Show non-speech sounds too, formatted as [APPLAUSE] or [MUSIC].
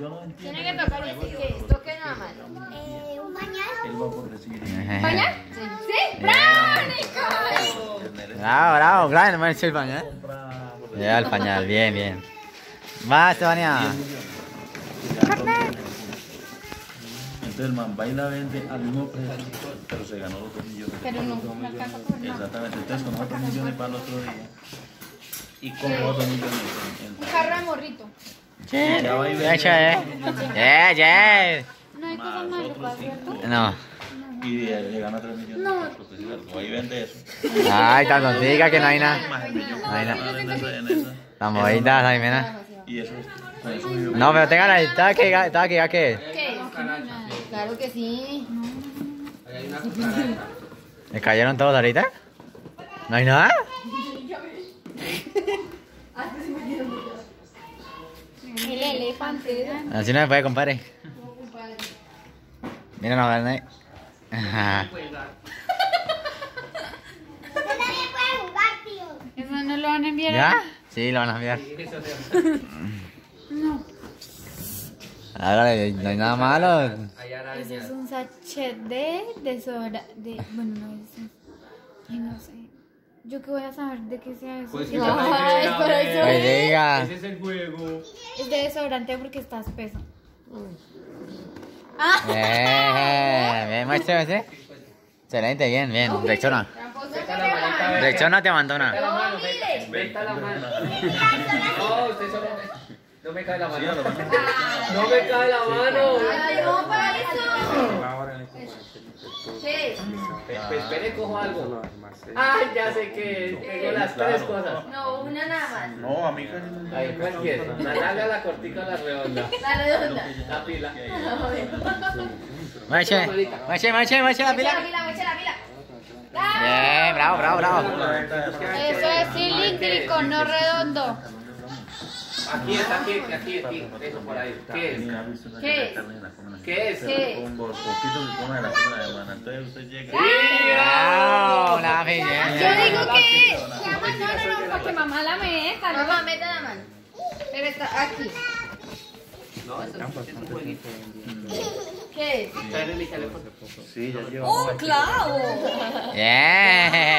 Yo no entiendo. Tiene que tocar y decir que toque nada más. Eh, un bañal. Él va por decir. ¿Bañar? Sí. ¿Sí? ¡Bravo, Nicole! Bravo, bravo, claro, no me he hecho el pañal. Por Ya el pañal, bien, bien. Va, Estefania. Entonces el man va y la vende al mismo precio, pero se ganó los 2 millones. Pero no, no alcanza por nada. Exactamente, entonces con otros millones para el otro día. Y con otros millones Un carro de morrito. Ya Ya, eh. No hay cosa más más otros loca, ¿cierto? No. Y de ahí le gana 3 millones. No. Pues, y vende eso. Ay, tan tontica que no hay nada. No hay que nada. en esa. La Jimena. Y eso, No, pero tengan la estaba que estaba que que ¿Qué? Claro que sí. ¿Me cayeron todos ahorita? ¿No hay nada? [LAUGHS] El elefante. Así no me puede, compadre. Mira, no, ¿verdad? Ajá. Usted también puede jugar, tío. Eso no lo van a enviar. ¿Ya? Sí, lo van a enviar. No. Ahora no hay nada malo. Ese es un sachet de desodora... De... Bueno, no es... Ay, no sé. ¿Yo qué voy a saber de qué sea eso? Pues [LAUGHS] que Ay, tiene eso Pues es. diga. Ese es el juego. Es de desodorante porque está espeso. Ah. Bien, bien, maestro ese. Excelente, bien, bien. Rechona. Rechona te abandona. la mano, ve- venta la mano. No, usted solo. No me cae la mano. No me cae la mano. Ay, no, para eso. ¿Qué? Pe- Espere, cojo algo. Ah, ya sé que tengo las tres cosas. No, una nada más. No, a mí casi no. Ahí, ¿cuál quieres? La larga, la cortica o la redonda. [LAUGHS] La redonda. La pila. Mache, mache, mache, mache la Echa la pila. pila, echa la pila. Bien, bravo, bravo, bravo. Eso es cilíndrico, no redondo. Aquí es, aquí, aquí, aquí. Eso por ahí. ¿Qué es? ¿Qué es? ¿Qué es? ¿Qué? Come de la cena de semana. Entonces usted llega. Bravo, la Yo digo que. No, no, no, para que mamá la meta. Mamá, mete la mano. Pero está aquí. No, eso es un jueguito. ¿Qué es? Sí, ya lleva. ¡Un clavo! [LAUGHS] Excelente.